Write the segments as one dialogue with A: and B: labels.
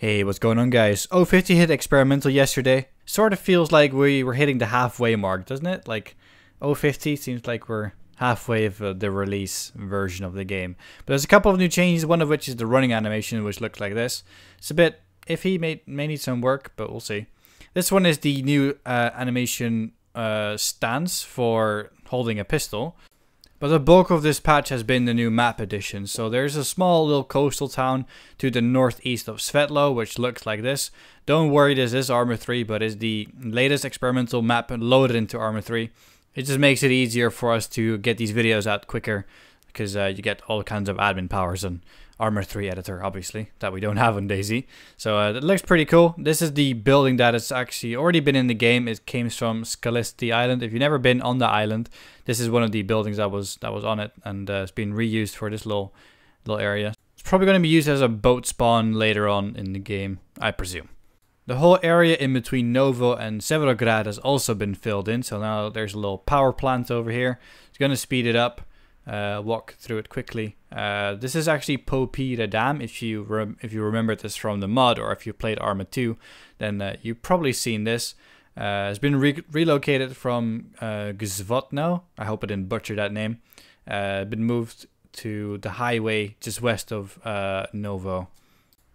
A: Hey, what's going on guys? O50 hit experimental yesterday. Sort of feels like we were hitting the halfway mark, doesn't it? Like O50 seems like we're halfway of uh, the release version of the game. But there's a couple of new changes, one of which is the running animation, which looks like this. It's a bit iffy, may, may need some work, but we'll see. This one is the new uh, animation uh, stance for holding a pistol. But the bulk of this patch has been the new map addition. So there's a small little coastal town to the northeast of Svetlo, which looks like this. Don't worry, this is Arma 3, but it's the latest experimental map loaded into Arma 3. It just makes it easier for us to get these videos out quicker because uh, you get all kinds of admin powers and Arma 3 editor, obviously, that we don't have on DayZ So uh, it looks pretty cool. This is the building that has actually already been in the game. It came from Skalisty Island. If you've never been on the island, this is one of the buildings that was that was on it, and uh, it's been reused for this little little area. It's probably going to be used as a boat spawn later on in the game, I presume. The whole area in between Novo and Severograd has also been filled in, so now there's a little power plant over here. It's going to speed it up uh, walk through it quickly. Uh, this is actually Pobeda Dam. If you if you remember this from the mod or if you played Arma 2, then uh, you've probably seen this. Uh, it's been re relocated from uh, Gzvotno. I hope I didn't butcher that name. Uh, been moved to the highway just west of uh, Novo.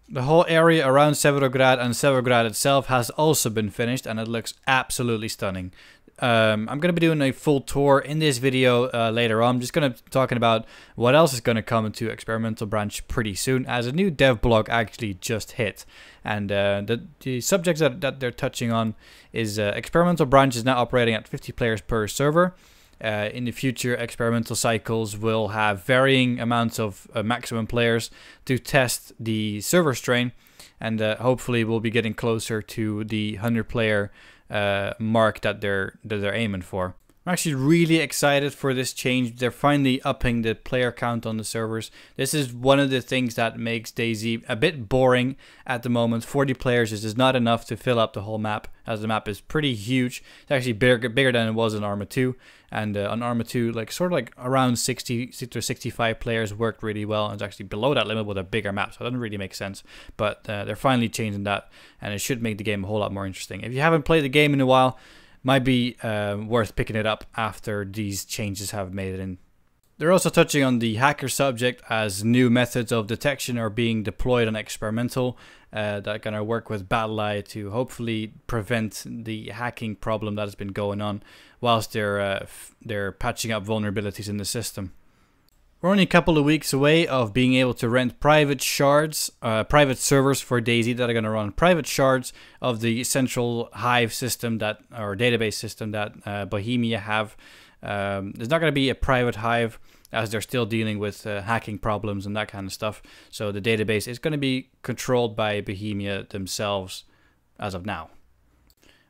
A: The whole area around Severograd and Severograd itself has also been finished and it looks absolutely stunning. Um, I'm going to be doing a full tour in this video uh, later on. I'm just going to be talking about what else is going to come into Experimental Branch pretty soon as a new dev blog actually just hit. And uh, the, the subjects that, that they're touching on is uh, Experimental Branch is now operating at 50 players per server. Uh, in the future, experimental cycles will have varying amounts of uh, maximum players to test the server strain, and uh, hopefully we'll be getting closer to the 100 player Uh, mark that they're that they're aiming for. I'm actually really excited for this change. They're finally upping the player count on the servers. This is one of the things that makes DayZ a bit boring at the moment. 40 players is just not enough to fill up the whole map, as the map is pretty huge. It's actually bigger, bigger than it was in Arma 2. And uh, on Arma 2, like sort of like around 60 to 65 players worked really well. And it's actually below that limit with a bigger map, so it doesn't really make sense. But uh, they're finally changing that, and it should make the game a whole lot more interesting. If you haven't played the game in a while, might be uh, worth picking it up after these changes have made it in. They're also touching on the hacker subject as new methods of detection are being deployed on experimental uh, that are going to work with BattlEye to hopefully prevent the hacking problem that has been going on whilst they're uh, they're patching up vulnerabilities in the system. We're only a couple of weeks away of being able to rent private shards, uh, private servers for DayZ that are going to run private shards of the central Hive system that, or database system that uh, Bohemia have. Um, there's not going to be a private Hive as they're still dealing with uh, hacking problems and that kind of stuff. So the database is going to be controlled by Bohemia themselves as of now.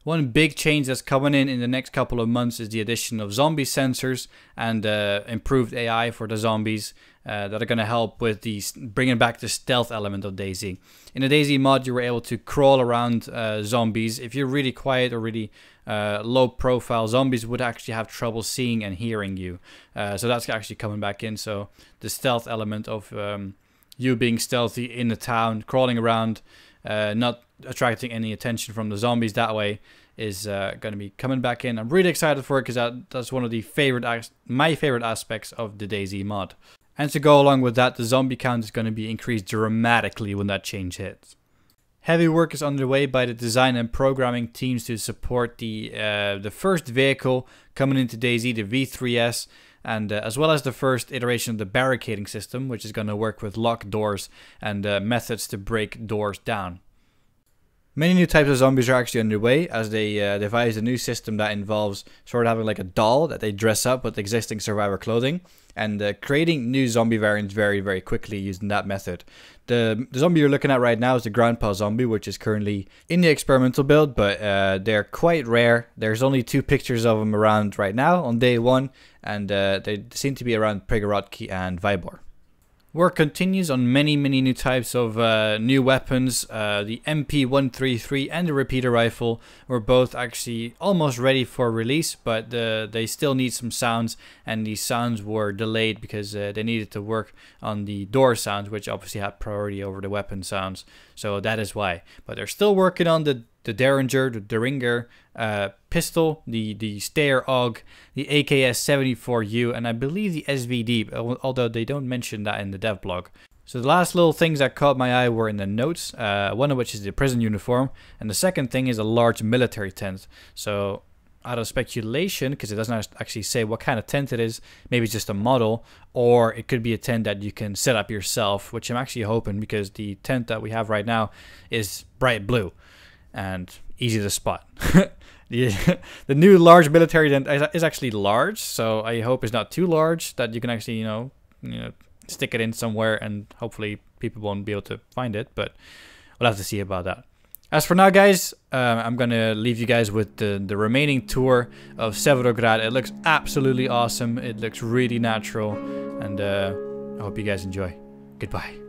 A: One big change that's coming in in the next couple of months is the addition of zombie sensors and uh, improved AI for the zombies uh, that are going to help with the bringing back the stealth element of DayZ. In the DayZ mod, you were able to crawl around uh, zombies. If you're really quiet or really uh, low profile, zombies would actually have trouble seeing and hearing you. Uh, so that's actually coming back in. So the stealth element of um, you being stealthy in the town, crawling around, uh, not attracting any attention from the zombies that way is uh, going to be coming back in. I'm really excited for it because that, that's one of the favorite my favorite aspects of the DayZ mod. And to go along with that, the zombie count is going to be increased dramatically when that change hits. Heavy work is underway by the design and programming teams to support the uh, the first vehicle coming into DayZ, the V3S, and uh, as well as the first iteration of the barricading system, which is going to work with locked doors and uh, methods to break doors down. Many new types of zombies are actually underway as they uh, devise a new system that involves sort of having like a doll that they dress up with existing survivor clothing and uh, creating new zombie variants very, very quickly using that method. The, the zombie you're looking at right now is the Grandpa zombie, which is currently in the experimental build, but uh, they're quite rare. There's only two pictures of them around right now on day one, and uh, they seem to be around Prigorod and Vybor. Work continues on many, many new types of uh, new weapons. Uh, the MP133 and the repeater rifle were both actually almost ready for release, but they still need some sounds, and these sounds were delayed because uh, they needed to work on the door sounds, which obviously had priority over the weapon sounds. So that is why. But they're still working on the the Derringer, the Derringer uh, pistol, the the Steyr AUG, the AKS-74U, and I believe the SVD, although they don't mention that in the dev blog. So the last little things that caught my eye were in the notes, uh, one of which is the prison uniform, and the second thing is a large military tent. So out of speculation, because it doesn't actually say what kind of tent it is, maybe it's just a model, or it could be a tent that you can set up yourself, which I'm actually hoping because the tent that we have right now is bright blue and easy to spot. the, the new large military tent is actually large, so I hope it's not too large that you can actually, you know, you know, stick it in somewhere and hopefully people won't be able to find it, but we'll have to see about that. As for now, guys, uh, I'm to leave you guys with the, the remaining tour of Severograd. It looks absolutely awesome. It looks really natural, and uh, I hope you guys enjoy. Goodbye.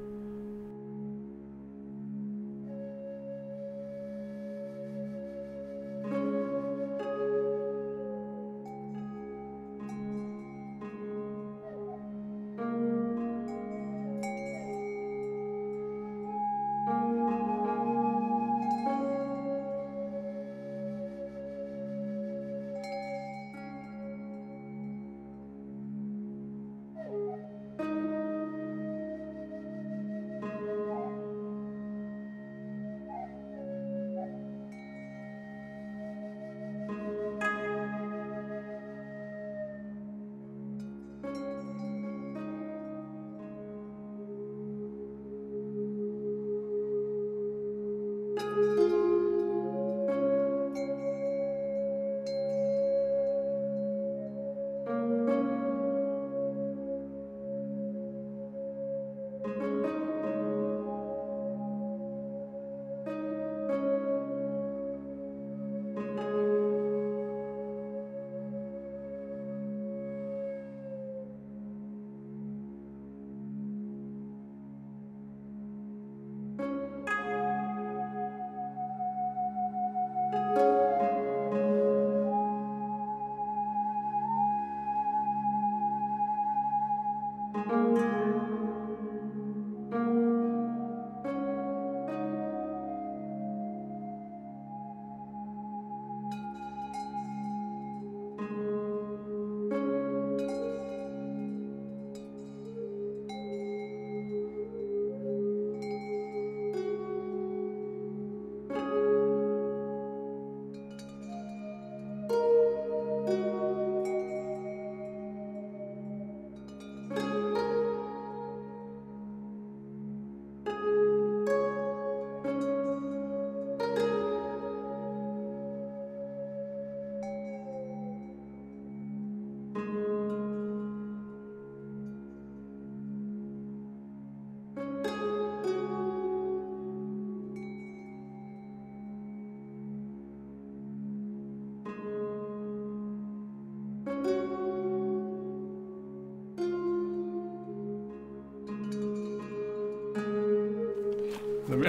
A: Let me.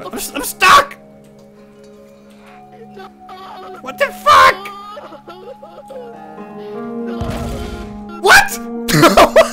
A: I'm, I'm stuck! What the fuck? What?